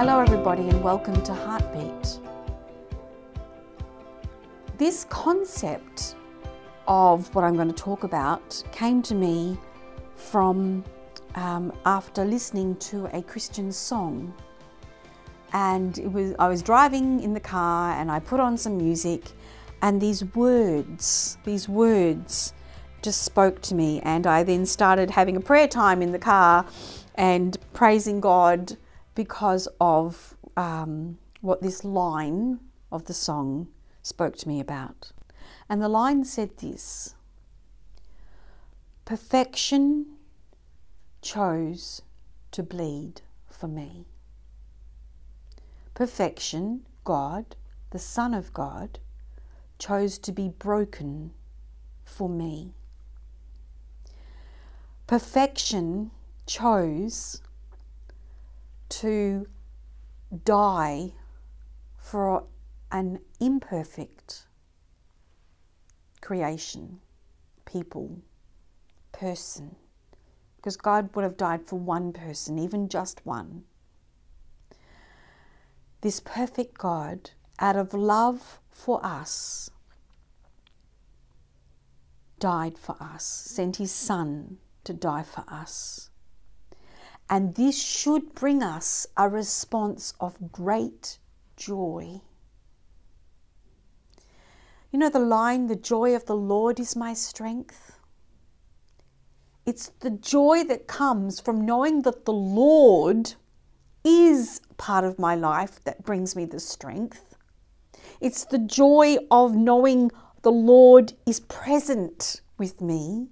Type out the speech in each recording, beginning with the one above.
Hello, everybody, and welcome to Heartbeat. This concept of what I'm going to talk about came to me from um, after listening to a Christian song. And it was I was driving in the car and I put on some music and these words, these words just spoke to me and I then started having a prayer time in the car and praising God because of um, what this line of the song spoke to me about. And the line said this Perfection chose to bleed for me. Perfection, God, the Son of God, chose to be broken for me. Perfection chose to die for an imperfect creation, people, person. Because God would have died for one person, even just one. This perfect God, out of love for us, died for us, sent his Son to die for us. And this should bring us a response of great joy. You know the line, the joy of the Lord is my strength? It's the joy that comes from knowing that the Lord is part of my life that brings me the strength. It's the joy of knowing the Lord is present with me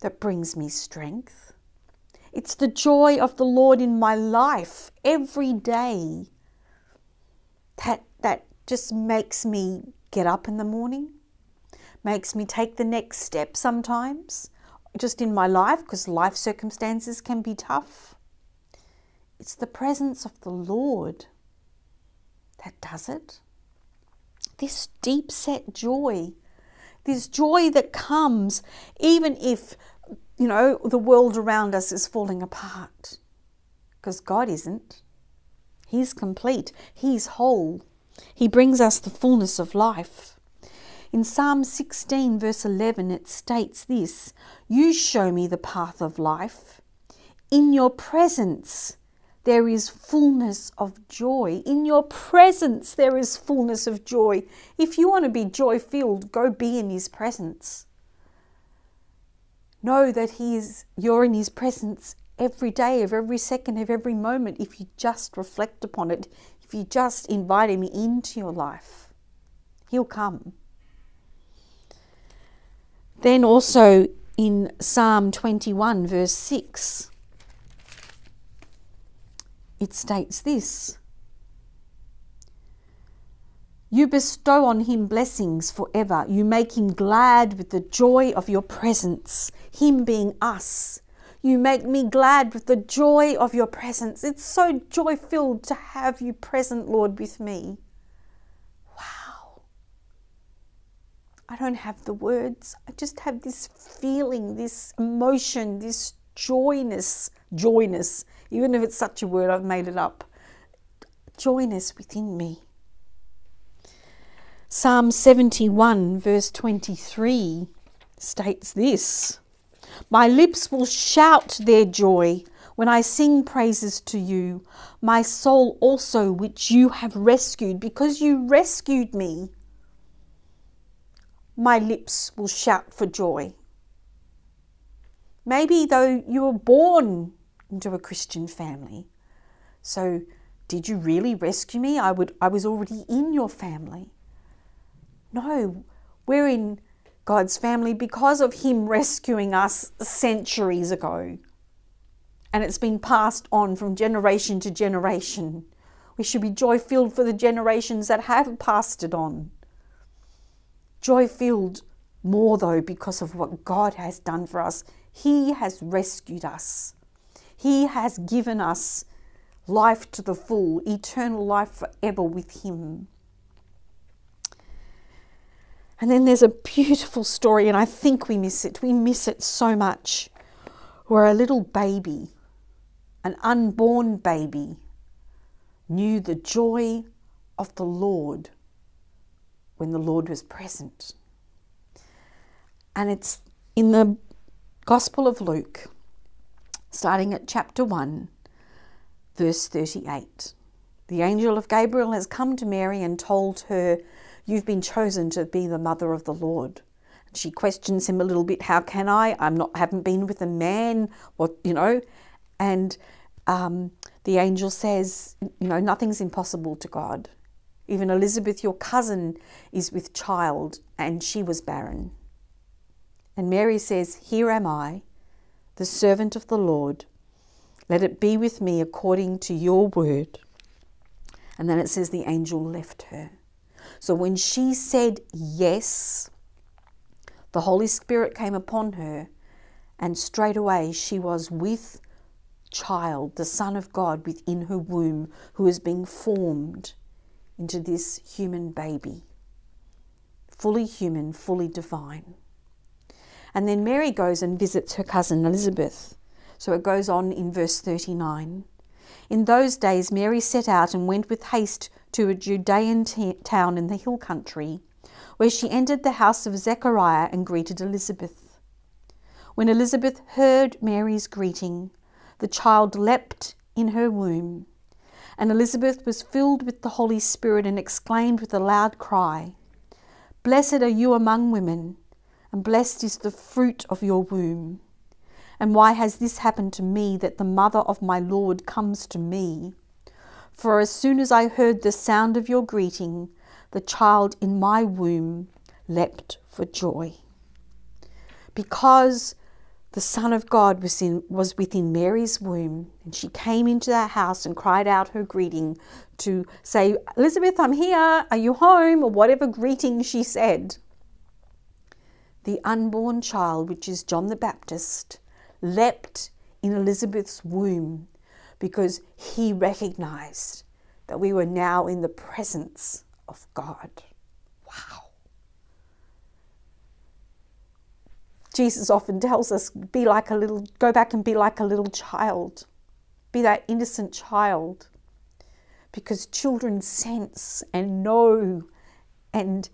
that brings me strength. It's the joy of the Lord in my life every day that, that just makes me get up in the morning, makes me take the next step sometimes, just in my life, because life circumstances can be tough. It's the presence of the Lord that does it. This deep set joy, this joy that comes even if you know, the world around us is falling apart because God isn't. He's complete, He's whole. He brings us the fullness of life. In Psalm 16, verse 11, it states this You show me the path of life. In your presence, there is fullness of joy. In your presence, there is fullness of joy. If you want to be joy filled, go be in His presence. Know that He is, you're in His presence every day, of every second, of every moment, if you just reflect upon it, if you just invite Him into your life. He'll come. Then also in Psalm 21, verse 6, it states this You bestow on him blessings forever. You make him glad with the joy of your presence, him being us. You make me glad with the joy of your presence. It's so joy filled to have you present, Lord, with me. Wow. I don't have the words. I just have this feeling, this emotion, this joyness, joyness, even if it's such a word, I've made it up. Joyness within me. Psalm 71, verse 23, states this My lips will shout their joy when I sing praises to you, my soul also, which you have rescued, because you rescued me. My lips will shout for joy. Maybe though you were born into a Christian family. So, did you really rescue me? I would I was already in your family. No, we're in God's family because of Him rescuing us centuries ago. And it's been passed on from generation to generation. We should be joy filled for the generations that have passed it on. Joy filled more, though, because of what God has done for us. He has rescued us, He has given us life to the full, eternal life forever with Him. And then there's a beautiful story, and I think we miss it. We miss it so much. Where a little baby, an unborn baby, knew the joy of the Lord when the Lord was present. And it's in the Gospel of Luke, starting at chapter 1, verse 38. The angel of Gabriel has come to Mary and told her, You've been chosen to be the mother of the Lord. And She questions him a little bit, How can I? I'm not haven't been with a man, what you know? And um, the angel says, you know, nothing's impossible to God. Even Elizabeth, your cousin, is with child, and she was barren. And Mary says, Here am I, the servant of the Lord. Let it be with me according to your word. And then it says, The angel left her. So when she said yes, the Holy Spirit came upon her, and straightway she was with child, the Son of God within her womb, who is being formed into this human baby. Fully human, fully divine. And then Mary goes and visits her cousin Elizabeth. So it goes on in verse 39. In those days, Mary set out and went with haste to a Judean t- town in the hill country, where she entered the house of Zechariah and greeted Elizabeth. When Elizabeth heard Mary's greeting, the child leapt in her womb. And Elizabeth was filled with the Holy Spirit and exclaimed with a loud cry, Blessed are you among women, and blessed is the fruit of your womb. And why has this happened to me that the mother of my Lord comes to me? For as soon as I heard the sound of your greeting, the child in my womb leapt for joy. Because the Son of God was, in, was within Mary's womb, and she came into that house and cried out her greeting to say, Elizabeth, I'm here, are you home? or whatever greeting she said. The unborn child, which is John the Baptist, leapt in Elizabeth's womb because he recognized that we were now in the presence of God. Wow. Jesus often tells us, be like a little, go back and be like a little child. Be that innocent child. Because children sense and know and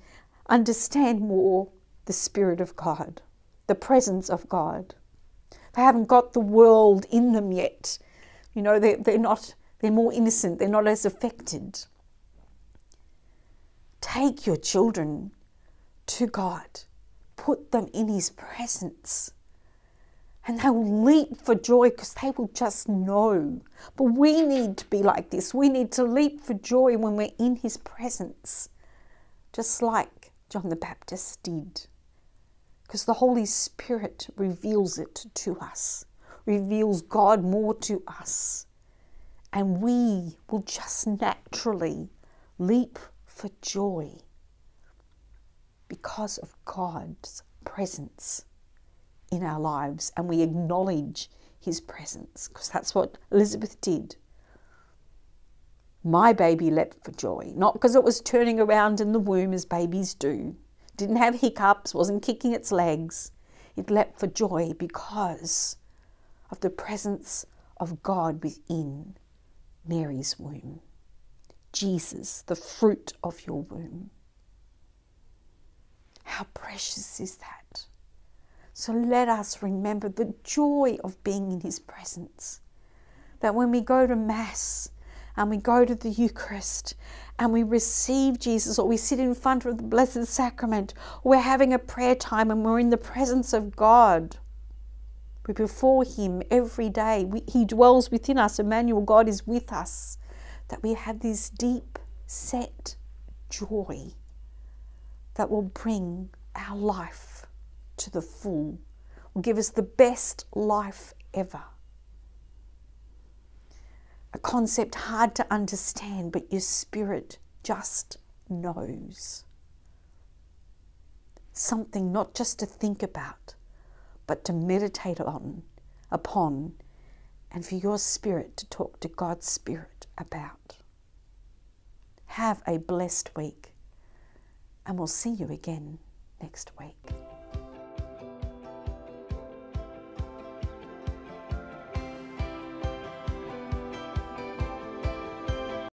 understand more the Spirit of God, the presence of God. They haven't got the world in them yet. You know, they're, they're not, they're more innocent, they're not as affected. Take your children to God put them in His presence. And they will leap for joy because they will just know. But we need to be like this. We need to leap for joy when we're in His presence, just like John the Baptist did. Because the Holy Spirit reveals it to us, reveals God more to us. And we will just naturally leap for joy because of God's presence in our lives and we acknowledge his presence because that's what Elizabeth did. My baby leapt for joy, not because it was turning around in the womb as babies do, didn't have hiccups, wasn't kicking its legs. It leapt for joy because of the presence of God within Mary's womb. Jesus, the fruit of your womb. How precious is that? So let us remember the joy of being in His presence. That when we go to Mass and we go to the Eucharist and we receive Jesus or we sit in front of the Blessed Sacrament, or we're having a prayer time and we're in the presence of God. We're before Him every day. We, he dwells within us. Emmanuel, God is with us. That we have this deep set joy that will bring our life to the full, will give us the best life ever. A concept hard to understand, but your spirit just knows. Something not just to think about, but to meditate on, upon, and for your spirit to talk to God's Spirit about. Have a blessed week and we'll see you again next week.